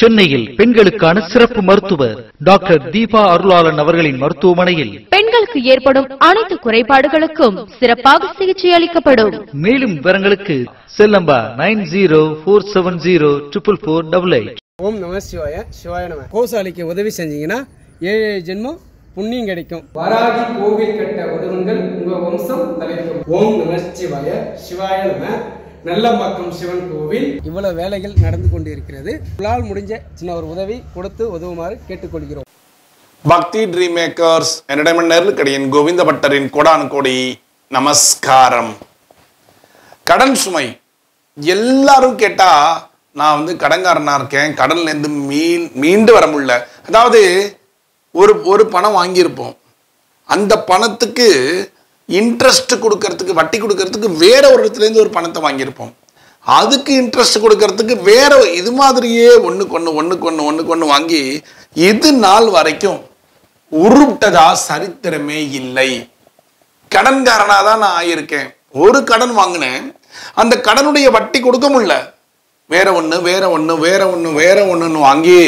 சென்னையில் பெண்களுக்கான சிறப்பு மருத்துவர் டாக்டர் தீபா அருளாளன் அவர்களின் மருத்துவமனையில் பெண்களுக்கு ஏற்படும் அனைத்து குறைபாடுகளுக்கும் சிறப்பாக சிகிச்சை அளிக்கப்படும். மேலும் விவரங்களுக்கு செல்லம்பா nine zero four seven zero triple four double eight. ஓம் நம சிவாய சிவாய நம. கோசாலிக்கு உதவி செஞ்சீங்கன்னா ஏழு ஏழு ஜென்மம் புண்ணியம் கிடைக்கும். வராகி கோவில் கட்ட உதவுங்கள் உங்க வம்சம் தலைக்கும். ஓம் நம சிவாய சிவாய நம. நல்லம்பாக்கம் சிவன் கோவில். இவ்வளவு வேலைகள் நடந்து கொண்டு இருக்கிறது உங்களால் முடிஞ்ச சின்ன ஒரு உதவி கொடுத்து உதவுமாறு கேட்டுக்கொள்கிறோம். பக்தி ட்ரீம் மேக்கர்ஸ் என்டர்டைன்மெண்ட் நெருக்கடியின் கோவிந்த பட்டரின் கோடான் கோடி நமஸ்காரம். கடன் சுமை. எல்லாரும் கேட்டா நான் வந்து கடன்காரனா இருக்கேன் கடன்ல இருந்து மீன் மீண்டு வர முடியல. அதாவது ஒரு ஒரு பணம் வாங்கியிருப்போம். அந்த பணத்துக்கு இன்ட்ரெஸ்ட் கொடுக்கறதுக்கு வட்டி கொடுக்கறதுக்கு வேற ஒரு இடத்துலேருந்து ஒரு பணத்தை வாங்கியிருப்போம். அதுக்கு இன்ட்ரெஸ்ட் கொடுக்கறதுக்கு வேற இது மாதிரியே ஒன்றுக்கு ஒன்று ஒண்ணுக்கு ஒண்ணு ஒண்ணுக்கு ஒண்ணு வாங்கி இது நாள் வரைக்கும் உருட்டதா சரித்திரமே இல்லை. கடன்காரனாக தான் நான் ஆயிருக்கேன். ஒரு கடன் வாங்கினேன். அந்த கடனுடைய வட்டி கொடுக்க முடியல. வேற ஒன்று வேற ஒன்று வேற ஒன்று வேற ஒன்றுன்னு வாங்கி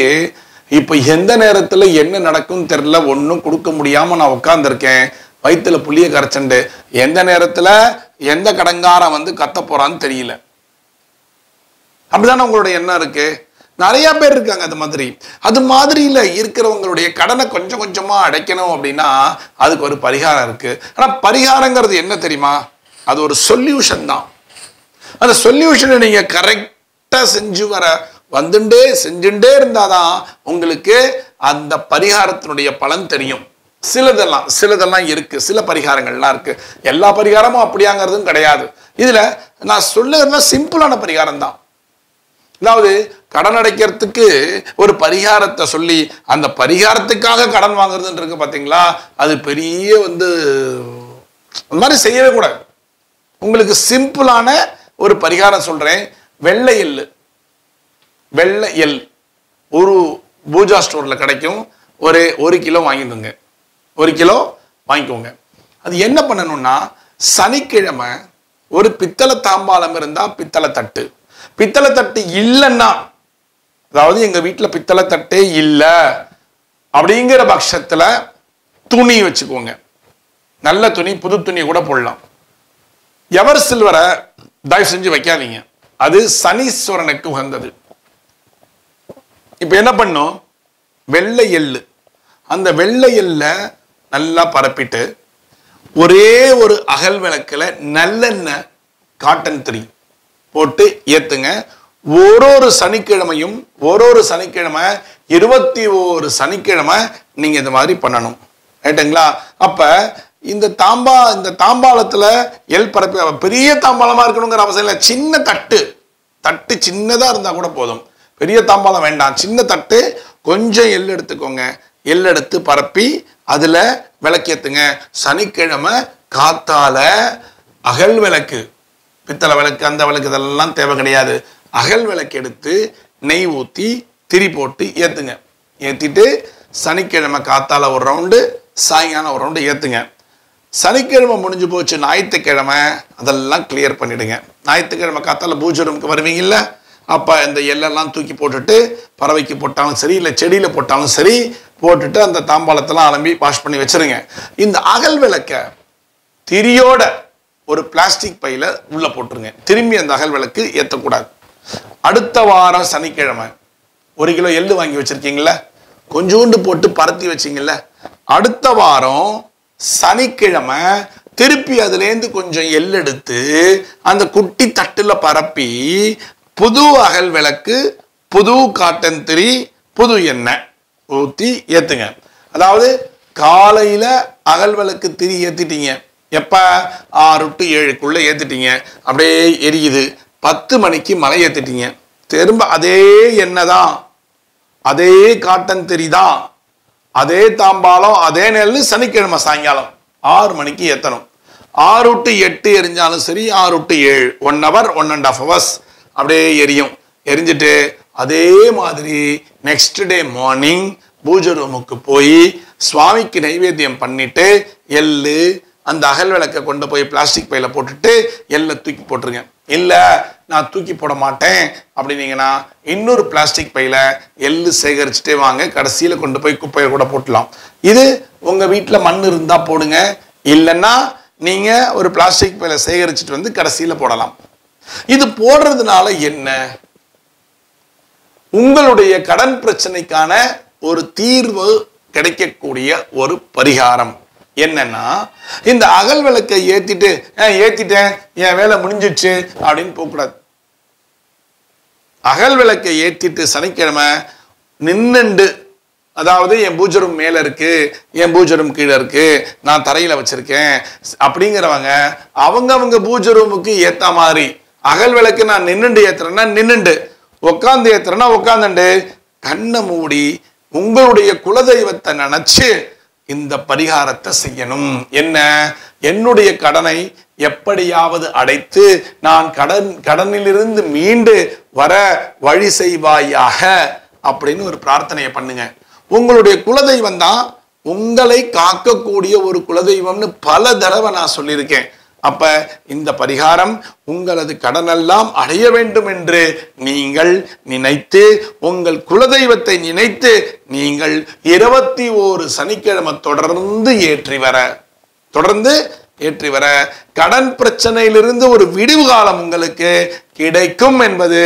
இப்போ எந்த நேரத்தில் என்ன நடக்கும் தெரில ஒன்றும் கொடுக்க முடியாமல் நான் உட்காந்துருக்கேன் வயிற்றுல புளிய கரைச்சண்டு எந்த நேரத்தில் எந்த கடங்காரம் வந்து கத்த போறான்னு தெரியல. அப்படிதானே உங்களுடைய எண்ணம் இருக்கு? நிறைய பேர் இருக்காங்க அது மாதிரி. அது மாதிரியில இருக்கிறவங்களுடைய கடனை கொஞ்சம் கொஞ்சமாக அடைக்கணும் அப்படின்னா அதுக்கு ஒரு பரிகாரம் இருக்குது ஆனால் பரிகாரங்கிறது என்ன தெரியுமா? அது ஒரு சொல்யூஷன் தான். அந்த சொல்யூஷனை நீங்கள் கரெக்டாக செஞ்சு வர வந்துட்டே செஞ்சுட்டே இருந்தாதான் உங்களுக்கு அந்த பரிகாரத்தினுடைய பலன் தெரியும். சிலதெல்லாம் சிலதெல்லாம் இருக்கு. சில பரிகாரங்கள்லாம் இருக்கு. எல்லா பரிகாரமும் அப்படியாங்கிறதும் கிடையாது. இதுல நான் சொல்லுகிறதுனா சிம்பிளான பரிகாரம் தான் அதாவது கடன் அடைக்கிறதுக்கு ஒரு பரிகாரத்தை சொல்லி அந்த பரிகாரத்துக்காக கடன் வாங்குறதுன்னு இருக்கு பாத்தீங்களா? அது பெரிய வந்து அந்த மாதிரி செய்யவே கூடாது. உங்களுக்கு சிம்பிளான ஒரு பரிகாரம் சொல்றேன். வெள்ளை எல் வெள்ளை எள். ஒரு பூஜா ஸ்டோர்ல கிடைக்கும். ஒரு ஒரு கிலோ வாங்கிடுங்க ஒரு கிலோ வாங்கிக்கோங்க. அது என்ன பண்ணணும்னா சனிக்கிழமை ஒரு பித்தளை தாம்பாளம் இருந்தால் பித்தளை தட்டு. பித்தளை தட்டு இல்லைன்னா அதாவது எங்க வீட்டில் பித்தளை தட்டே இல்லை அப்படிங்கிற பட்சத்துல துணி வச்சுக்கோங்க. நல்ல துணி புது துணி கூட போடலாம். எவர் சில்வரை தயவு செஞ்சு வைக்காதீங்க. அது சனீஸ்வரனுக்கு உகந்தது. இப்போ என்ன பண்ணும்? வெள்ளை எள்ளு. அந்த வெள்ளை எள்ள நல்லா பரப்பிட்டு ஒரே ஒரு அகல் விளக்கில் நல்லெண்ணெய் காட்டன் திரி போட்டு ஏற்றுங்க ஒரு ஒரு சனிக்கிழமையும் ஒரு ஒரு சனிக்கிழமை இருபத்தி ஒரு சனிக்கிழமை நீங்கள் இந்த மாதிரி பண்ணணும். ரைட்டுங்களா அப்போ இந்த தாம்பா இந்த தாம்பாளத்தில் எல் பரப்பி பெரிய தாம்பாளமாக இருக்கணுங்கிற அவசியம் இல்லை. சின்ன தட்டு தட்டு சின்னதாக இருந்தால் கூட போதும். பெரிய தாம்பாளம் வேண்டாம். சின்ன தட்டு கொஞ்சம் எள் எடுத்துக்கோங்க. எள் எடுத்து பரப்பி அதுல விளக்கேத்துங்க. சனிக்கிழமை காத்தால அகல் விளக்கு. பித்தளை விளக்கு அந்த விளக்கு இதெல்லாம் தேவை கிடையாது. அகல் விளக்கு எடுத்து நெய் ஊற்றி திரி போட்டு ஏத்துங்க. ஏத்திட்டு சனிக்கிழமை காத்தால ஒரு ரவுண்டு சாயங்காலம் ஒரு ரவுண்டு ஏத்துங்க. சனிக்கிழமை முடிஞ்சு போச்சு ஞாயிற்றுக்கிழமை அதெல்லாம் கிளியர் பண்ணிடுங்க. ஞாயிற்றுக்கிழமை காத்தால பூஜை ரூமுக்கு வருவீங்கல்ல அப்போ இந்த எல்லாம் தூக்கி போட்டுட்டு பறவைக்கு போட்டாலும் சரி இல்லை செடியில் போட்டாலும் சரி போட்டுட்டு அந்த தாம்பாளத்தெல்லாம் அலம்பி வாஷ் பண்ணி வச்சிருங்க. இந்த அகல் விளக்க திரியோட ஒரு பிளாஸ்டிக் பையில் உள்ளே போட்டுருங்க. திரும்பி அந்த அகல் விளக்கு ஏற்றக்கூடாது அடுத்த வாரம் சனிக்கிழமை ஒரு கிலோ எள்ளு வாங்கி வச்சிருக்கீங்களா கொஞ்சோண்டு போட்டு பரத்தி வச்சீங்கல்ல? அடுத்த வாரம் சனிக்கிழமை திருப்பி அதுலேருந்து கொஞ்சம் எள்ளெடுத்து அந்த குட்டி தட்டில் பரப்பி புது அகல் விளக்கு புது காட்டன் திரி புது எண்ணெய். ஊற்றி ஏற்றுங்க அதாவது காலையில் அகல் விளக்கு திரி ஏற்றிட்டீங்க எப்போ? ஆறு டு ஏழுக்குள்ளே ஏற்றிட்டீங்க அப்படியே எரியுது. பத்து மணிக்கு மலை ஏற்றிட்டீங்க திரும்ப அதே எண்ணெய் தான் அதே காட்டன் திரி தான் அதே தாம்பாளம் அதே நெல் சனிக்கிழமை சாயங்காலம். ஆறு மணிக்கு ஏற்றணும் ஆறு டு எட்டு எரிஞ்சாலும் சரி ஆறு டு ஏழு. One hour one and half hours அப்படியே எரியும். எரிஞ்சிட்டு அதே மாதிரி நெக்ஸ்ட் டே மார்னிங் பூஜை ரூமுக்கு போய் சுவாமிக்கு நைவேத்தியம் பண்ணிட்டு எள்ளு அந்த அகல் விளக்கை கொண்டு போய் பிளாஸ்டிக் பையில போட்டுட்டு எள்ளை தூக்கி போட்டுருங்க. இல்லை நான் தூக்கி போட மாட்டேன் அப்படின்னீங்கன்னா இன்னொரு பிளாஸ்டிக் பையில எள்ளு சேகரிச்சுட்டே வாங்க கடைசியில் கொண்டு போய் குப்பையை கூட போட்டலாம். இது உங்கள் வீட்டில் மண் இருந்தால் போடுங்க இல்லைன்னா நீங்கள் ஒரு பிளாஸ்டிக் பையில சேகரிச்சுட்டு வந்து கடைசியில் போடலாம். இது போடுறதுனால என்ன? உங்களுடைய கடன் பிரச்சனைக்கான ஒரு தீர்வு கிடைக்கக்கூடிய ஒரு பரிகாரம். என்னன்னா இந்த அகல் விளக்கை ஏத்திட்டு ஏத்திட்டேன் என் வேலை முடிஞ்சிடுச்சு அப்படின்னு போகக்கூடாது. அகல் விளக்கை ஏத்திட்டு சனிக்கிழமை நின்னுண்டு அதாவது என் பூஜரும் மேல இருக்கு என் பூஜரும் கீழே இருக்கு நான் தரையில வச்சிருக்கேன் அப்படிங்கிறவங்க அவங்க அவங்க பூஜ ரூமுக்கு ஏத்த மாதிரி அகல் விளக்கு நான் நின்னுண்டு ஏத்துறேன்னா நின்னுண்டு. உட்காந்து ஏத்துறேன்னா உட்காந்துண்டு கண்ணை மூடி உங்களுடைய குலதெய்வத்தை நினைச்சு இந்த பரிகாரத்தை செய்யணும். என்ன? என்னுடைய கடனை எப்படியாவது அடைத்து நான் கடன் கடனிலிருந்து மீண்டு வர வழி செய்வாயாக அப்படின்னு ஒரு பிரார்த்தனையை பண்ணுங்க. உங்களுடைய குலதெய்வம் தான் உங்களை காக்கக்கூடிய ஒரு குலதெய்வம்னு பல தடவை நான் சொல்லியிருக்கேன். அப்ப இந்த பரிகாரம் உங்களது கடனெல்லாம் அடைய வேண்டும் என்று நீங்கள் நினைத்து உங்கள் குலதெய்வத்தை நினைத்து நீங்கள் இருபத்தி ஓரு சனிக்கிழமை தொடர்ந்து ஏற்றி வர தொடர்ந்து ஏற்றி வர கடன் பிரச்சனையிலிருந்து ஒரு விடிவு காலம் உங்களுக்கு கிடைக்கும் என்பது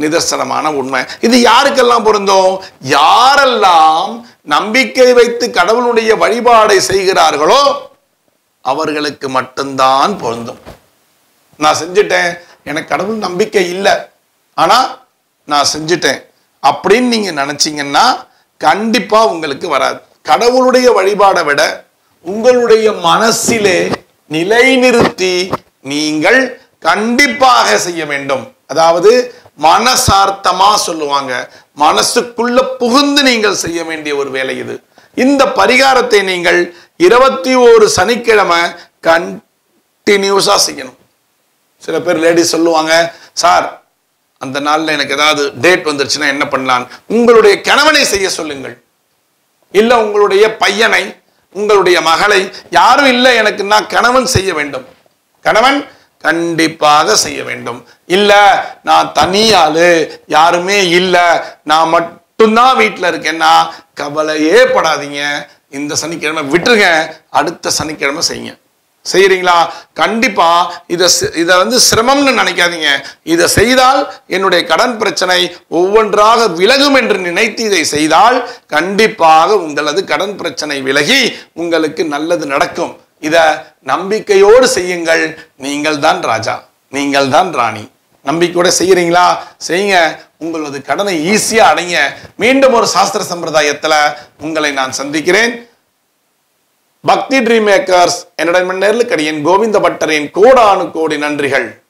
நிதர்சனமான உண்மை. இது யாருக்கெல்லாம் பொருந்தும்? யாரெல்லாம் நம்பிக்கை வைத்து கடவுளுடைய வழிபாடை செய்கிறார்களோ அவர்களுக்கு மட்டும்தான் பொருந்தும். நான் செஞ்சுட்டேன். எனக்கு கடவுள் நம்பிக்கை இல்லை. ஆனா நான் செஞ்சுட்டேன். அப்படின்னு நீங்க நினைச்சீங்கன்னா கண்டிப்பா உங்களுக்கு வராது. கடவுளுடைய வழிபாடை விட உங்களுடைய மனசிலே நிலைநிறுத்தி நீங்கள் கண்டிப்பாக செய்ய வேண்டும். அதாவது மனசார்த்தமா சொல்லுவாங்க. மனசுக்குள்ள புகுந்து நீங்கள் செய்ய வேண்டிய ஒரு வேலை இது. இந்த பரிகாரத்தை நீங்கள் இருபத்தி ஒரு சனிக்கிழமை கண்டினியூஸாக செய்யணும் சில பேர் லேடிஸ் சொல்லுவாங்க சார் அந்த நாளில் எனக்கு ஏதாவது டேட் வந்துருச்சுன்னா என்ன பண்ணலாம் உங்களுடைய கணவனை செய்ய சொல்லுங்கள். இல்லை உங்களுடைய பையனை உங்களுடைய மகளை யாரும் இல்லை எனக்குன்னா கணவன் செய்ய வேண்டும். கணவன் கண்டிப்பாக செய்ய வேண்டும். இல்லை நான் தனி யாருமே இல்லை நான் மட்டும்தான் வீட்டில் இருக்கேன்னா கவலையே படாதீங்க. இந்த சனிக்கிழமை விட்டுருங்க அடுத்த சனிக்கிழமை செய்யுங்க. செய்கிறீங்களா கண்டிப்பா இதை இதை வந்து சிரமம்னு நினைக்காதீங்க. இதை செய்தால் என்னுடைய கடன் பிரச்சனை ஒவ்வொன்றாக விலகும் என்று நினைத்து இதை செய்தால் கண்டிப்பாக உங்களது கடன் பிரச்சனை விலகி உங்களுக்கு நல்லது நடக்கும். இதை நம்பிக்கையோடு செய்யுங்கள். நீங்கள் தான் ராஜா. நீங்கள் தான் ராணி. நம்பிக்கையோட செய்யறீங்களா? செய்யுங்க. உங்களது கடனை ஈஸியா அடைங்க. மீண்டும் ஒரு சாஸ்திர சம்பிரதாயத்துல உங்களை நான் சந்திக்கிறேன். பக்தி ட்ரீம் மேக்கர்ஸ் என்னுடைய நேரில் கடியன் கோவிந்த பட்டரின் கோடானு கோடி நன்றிகள்.